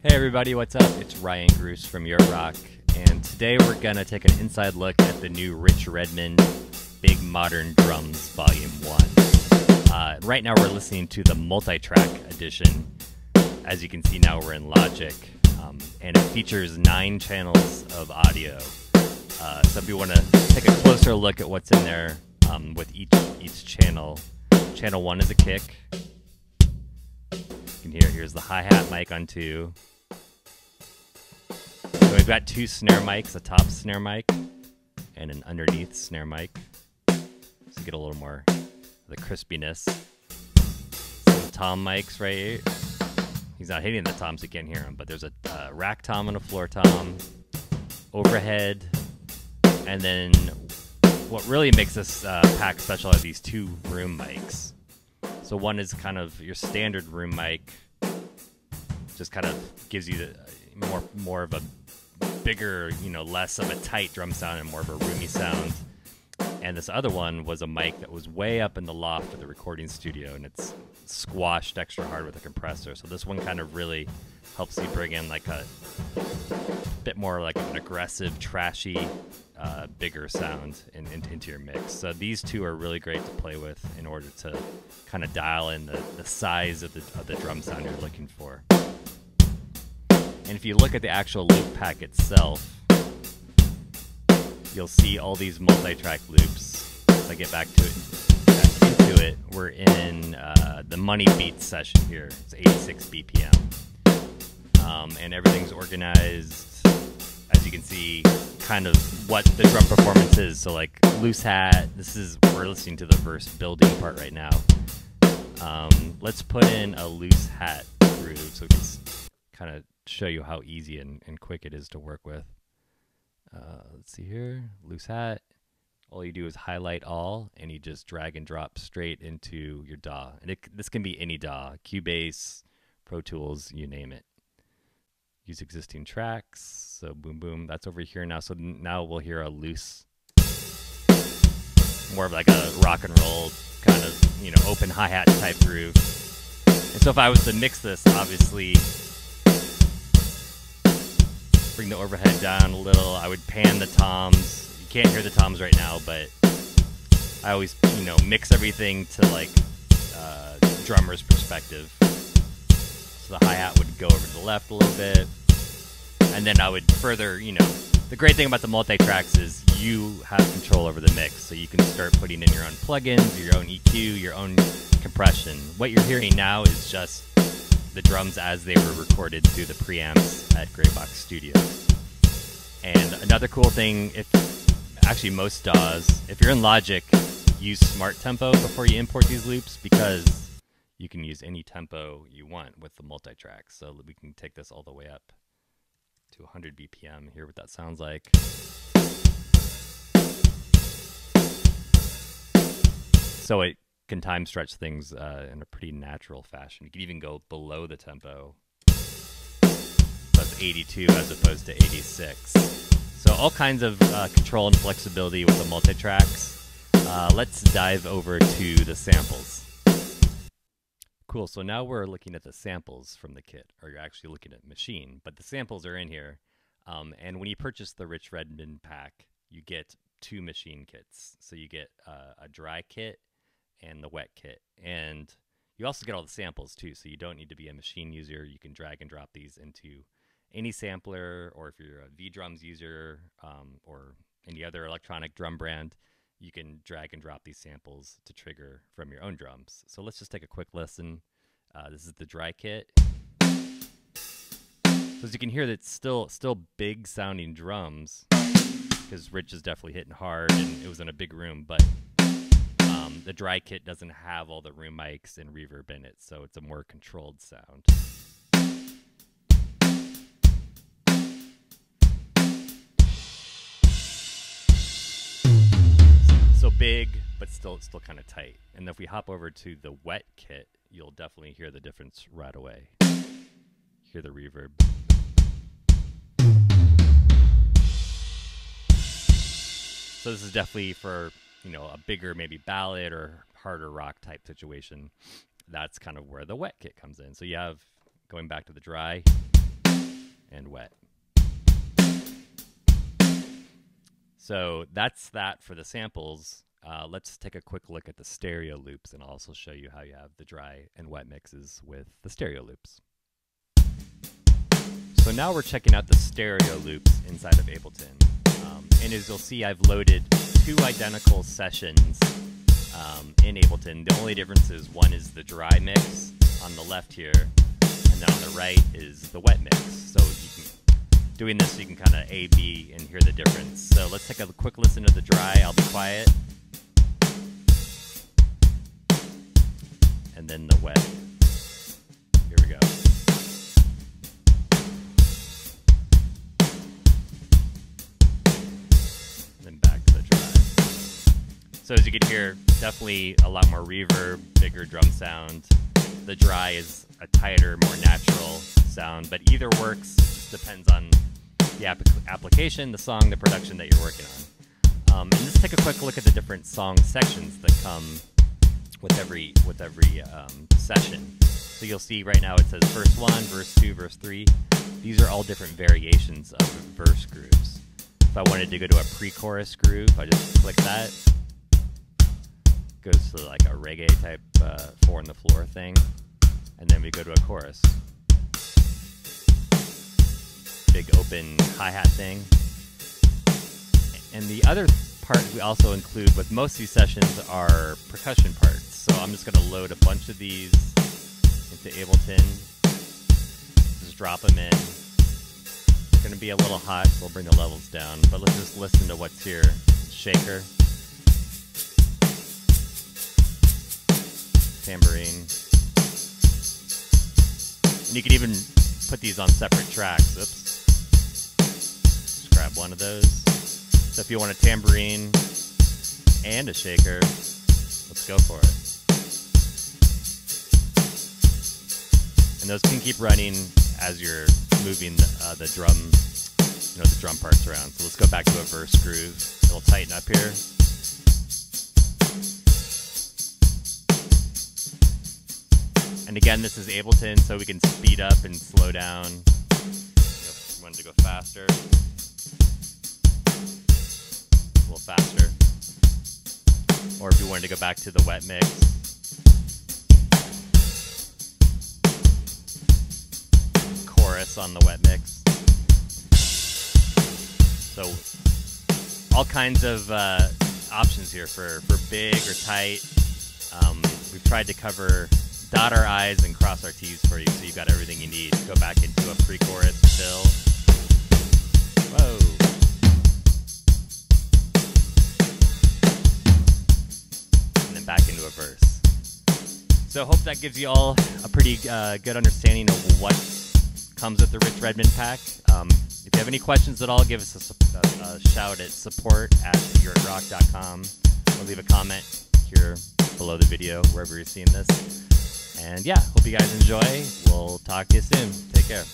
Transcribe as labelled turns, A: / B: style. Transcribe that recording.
A: Hey everybody, what's up? It's Ryan Groos from Yurt Rock, and today we're gonna take an inside look at the new Rich Redmond Big Modern Drums Volume 1. Uh, right now we're listening to the multi-track edition. As you can see now we're in Logic, um, and it features nine channels of audio. Uh, so if you want to take a closer look at what's in there um, with each each channel, channel one is a kick. You can hear here's the hi-hat mic on two. So we've got two snare mics, a top snare mic and an underneath snare mic. So get a little more of the crispiness. Some tom mics right here. He's not hitting the toms, you can't hear him, but there's a uh, rack tom and a floor tom, overhead, and then what really makes this uh, pack special are these two room mics. So one is kind of your standard room mic, just kind of gives you the, uh, more more of a bigger, you know, less of a tight drum sound and more of a roomy sound. And this other one was a mic that was way up in the loft of the recording studio, and it's squashed extra hard with a compressor. So this one kind of really helps you bring in like a bit more like an aggressive, trashy, uh, bigger sound in, in, into your mix. So these two are really great to play with in order to kind of dial in the, the size of the, of the drum sound you're looking for. And if you look at the actual loop pack itself, you'll see all these multi-track loops. If I get back to it, back into it, we're in uh, the Money Beats session here. It's 86 BPM, um, and everything's organized, you can see, kind of what the drum performance is. So like loose hat. This is we're listening to the verse building part right now. Um, let's put in a loose hat groove so we can kind of show you how easy and, and quick it is to work with. Uh, let's see here, loose hat. All you do is highlight all, and you just drag and drop straight into your DAW. And it, this can be any DAW, Cubase, Pro Tools, you name it. Use existing tracks. So boom, boom. That's over here now. So now we'll hear a loose, more of like a rock and roll kind of, you know, open hi hat type groove. And so if I was to mix this, obviously bring the overhead down a little. I would pan the toms. You can't hear the toms right now, but I always, you know, mix everything to like uh, drummer's perspective. So the hi hat would go over to the left a little bit, and then I would further, you know, the great thing about the multi tracks is you have control over the mix, so you can start putting in your own plugins, your own EQ, your own compression. What you're hearing now is just the drums as they were recorded through the preamps at Graybox Studio. And another cool thing, if actually most DAWs, if you're in Logic, use Smart Tempo before you import these loops because you can use any tempo you want with the multi-track. So we can take this all the way up to 100 BPM. Hear what that sounds like. So it can time stretch things uh, in a pretty natural fashion. You can even go below the tempo. That's 82 as opposed to 86. So all kinds of uh, control and flexibility with the multi-tracks. Uh, let's dive over to the samples. Cool, so now we're looking at the samples from the kit, or you're actually looking at Maschine, but the samples are in here. Um, and when you purchase the Rich Redmond pack, you get two Maschine kits. So you get uh, a dry kit and the wet kit. And you also get all the samples too, so you don't need to be a Maschine user. You can drag and drop these into any sampler, or if you're a V drums user um, or any other electronic drum brand, you can drag and drop these samples to trigger from your own drums. So let's just take a quick listen. Uh, this is the dry kit. So as you can hear, it's still still big sounding drums because Rich is definitely hitting hard, and it was in a big room, but um, the dry kit doesn't have all the room mics and reverb in it, so it's a more controlled sound. Big, but still still kind of tight. And if we hop over to the wet kit, you'll definitely hear the difference right away. Hear the reverb. So this is definitely for you know, a bigger maybe ballad or harder rock type situation, that's kind of where the wet kit comes in. So you have going back to the dry. and wet. So that's that for the samples. Uh, let's take a quick look at the stereo loops and I'll also show you how you have the dry and wet mixes with the stereo loops. So now we're checking out the stereo loops inside of Ableton. Um, and as you'll see, I've loaded two identical sessions um, in Ableton. The only difference is one is the dry mix on the left here, and then on the right is the wet mix. So you can doing this so you can kind of A, B, and hear the difference. So let's take a quick listen to the dry. I'll be quiet. And then the wet. Here we go. then back to the dry. So as you can hear, definitely a lot more reverb, bigger drum sound. The dry is a tighter, more natural sound, but either works. Just depends on the application, the song, the production that you're working on. Um, and let's take a quick look at the different song sections that come with every with every um, session. So you'll see right now it says verse one, verse two, verse three. These are all different variations of verse grooves. If I wanted to go to a pre-chorus groove, I just click that. Goes to like a reggae type uh, four on the floor thing, and then we go to a chorus. Big open hi-hat thing. And the other part we also include with most of these sessions are percussion parts. So I'm just going to load a bunch of these into Ableton. Just drop them in. It's going to be a little hot, so we'll bring the levels down. But let's just listen to what's here. Shaker. Tambourine. And you can even put these on separate tracks. Oops. Just grab one of those. So if you want a tambourine and a shaker, let's go for it. And those can keep running as you're moving the, uh, the drum, you know, the drum parts around. So let's go back to a verse groove. It'll tighten up here. And again, this is Ableton, so we can speed up and slow down. You wanted to go faster, faster. Or if you wanted to go back to the wet mix, chorus on the wet mix. So all kinds of uh, options here for, for big or tight. Um, we've tried to cover dot our I's and cross our T's for you so you've got everything you need. To go back into a pre-chorus fill. So I hope that gives you all a pretty uh, good understanding of what comes with the Rich Redmond pack. Um, if you have any questions at all, give us a, a, a shout at support at yurtrock.com or leave a comment here below the video, wherever you're seeing this. And yeah, hope you guys enjoy. We'll talk to you soon. Take care.